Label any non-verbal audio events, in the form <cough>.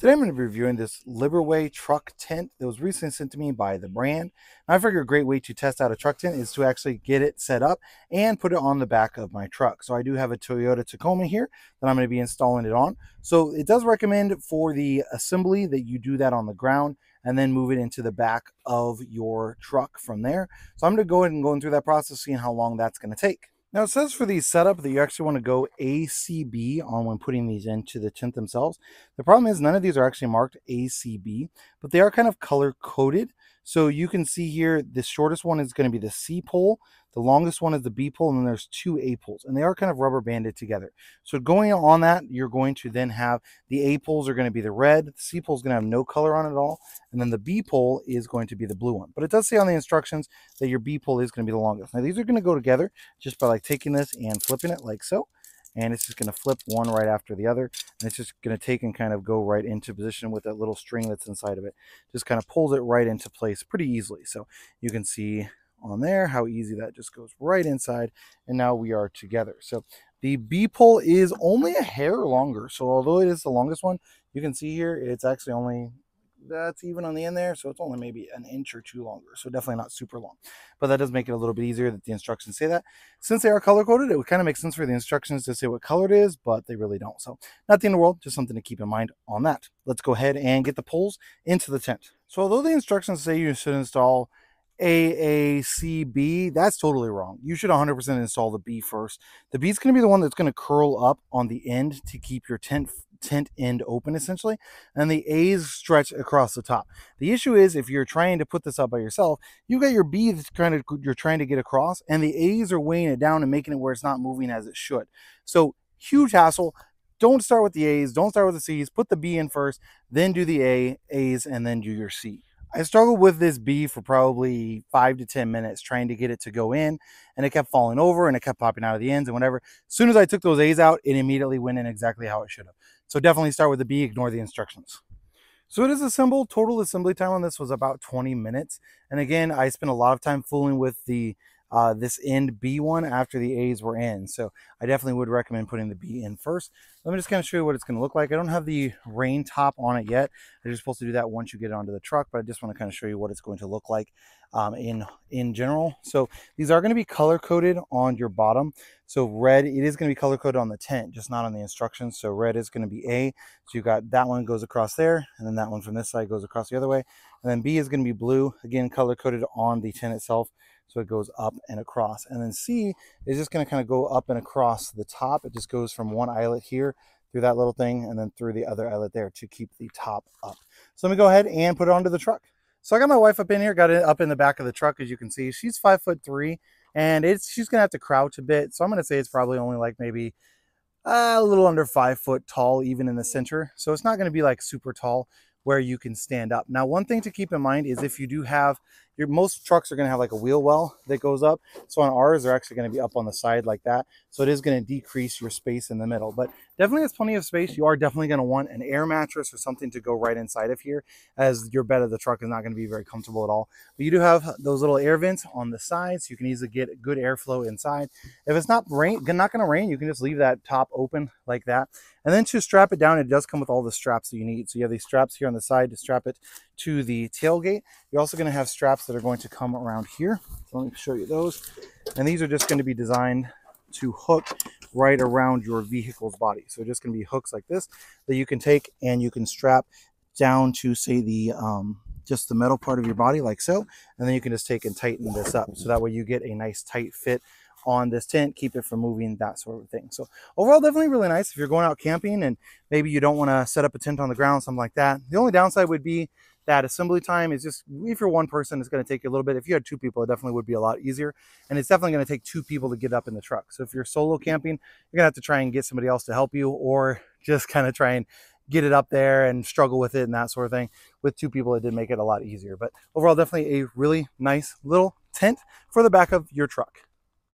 Today I'm going to be reviewing this Liberrway truck tent that was recently sent to me by the brand. And I figure a great way to test out a truck tent is to actually get it set up and put it on the back of my truck. So I do have a Toyota Tacoma here that I'm going to be installing it on. So it does recommend for the assembly that you do that on the ground and then move it into the back of your truck from there. So I'm going to go ahead and go through that process, seeing how long that's going to take. Now it says for the setup that you actually want to go ACB on when putting these into the tint themselves. The problem is none of these are actually marked ACB, but they are kind of color coded. So you can see here, the shortest one is going to be the C pole. The longest one is the B pole, and then there's two A poles, and they are kind of rubber banded together. So going on that, you're going to then have the A poles are going to be the red, the C pole is going to have no color on it at all, and then the B pole is going to be the blue one. But it does say on the instructions that your B pole is going to be the longest. Now these are going to go together just by like taking this and flipping it like so and it's just going to flip one right after the other and it's just going to take and kind of go right into position with that little string that's inside of it. Just kind of pulls it right into place pretty easily. So you can see on there how easy that just goes right inside and now we are together. So the b pole is only a hair longer. So although it is the longest one you can see here it's actually only that's even on the end there. So it's only maybe an inch or two longer. So definitely not super long. But that does make it a little bit easier that the instructions say that. Since they are color coded, it would kind of make sense for the instructions to say what color it is, but they really don't. So not the end of the world, just something to keep in mind on that. Let's go ahead and get the poles into the tent. So although the instructions say you should install AACB, that's totally wrong. You should 100% install the B first. The B is going to be the one that's going to curl up on the end to keep your tent tent end open essentially, and the A's stretch across the top. The issue is if you're trying to put this up by yourself, you got your B that's kind of you're trying to get across, and the A's are weighing it down and making it where it's not moving as it should. So huge hassle. Don't start with the A's, don't start with the C's, put the B in first, then do the A, A's, and then do your C. I struggled with this B for probably five to 10 minutes trying to get it to go in and it kept falling over and it kept popping out of the ends and whatever. As soon as I took those A's out, it immediately went in exactly how it should have. So definitely start with the B, ignore the instructions. So it is assembled. Total assembly time on this was about 20 minutes. And again, I spent a lot of time fooling with the uh, this end B one after the A's were in. So I definitely would recommend putting the B in first. Let me just kind of show you what it's going to look like. I don't have the rain top on it yet. I'm just supposed to do that once you get it onto the truck, but I just want to kind of show you what it's going to look like um, in, in general. So these are going to be color coded on your bottom. So red, it is going to be color coded on the tent, just not on the instructions. So red is going to be A. So you got that one goes across there, and then that one from this side goes across the other way. And then B is going to be blue, again, color coded on the tent itself. So it goes up and across. And then C is just going to kind of go up and across the top. It just goes from one eyelet here through that little thing and then through the other eyelet there to keep the top up. So let me go ahead and put it onto the truck. So I got my wife up in here, got it up in the back of the truck, as you can see. She's five foot three and it's she's gonna have to crouch a bit. So I'm gonna say it's probably only like maybe a little under five foot tall, even in the center. So it's not gonna be like super tall where you can stand up. Now, one thing to keep in mind is if you do have your most trucks are going to have like a wheel well that goes up. So on ours, they're actually going to be up on the side like that. So it is going to decrease your space in the middle, but definitely has plenty of space. You are definitely going to want an air mattress or something to go right inside of here as your bed of the truck is not going to be very comfortable at all. But you do have those little air vents on the sides. You can easily get good airflow inside. If it's not rain, not going to rain, you can just leave that top open like that. And then to strap it down, it does come with all the straps that you need. So you have these straps here on the side to strap it to the tailgate. You're also going to have straps that are going to come around here. So let me show you those. And these are just going to be designed to hook right around your vehicle's body. So just going to be hooks like this that you can take and you can strap down to say the um, just the metal part of your body like so. And then you can just take and tighten this up. So that way you get a nice tight fit on this tent, keep it from moving, that sort of thing. So overall, definitely really nice if you're going out camping and maybe you don't want to set up a tent on the ground, something like that. The only downside would be that assembly time is just, if you're one person, it's going to take you a little bit. If you had two people, it definitely would be a lot easier. And it's definitely going to take two people to get up in the truck. So if you're solo mm-hmm. camping, you're going to have to try and get somebody else to help you or <laughs> just kind of try and get it up there and struggle with it and that sort of thing. With two people, it did make it a lot easier. But overall, definitely a really nice little tent for the back of your truck.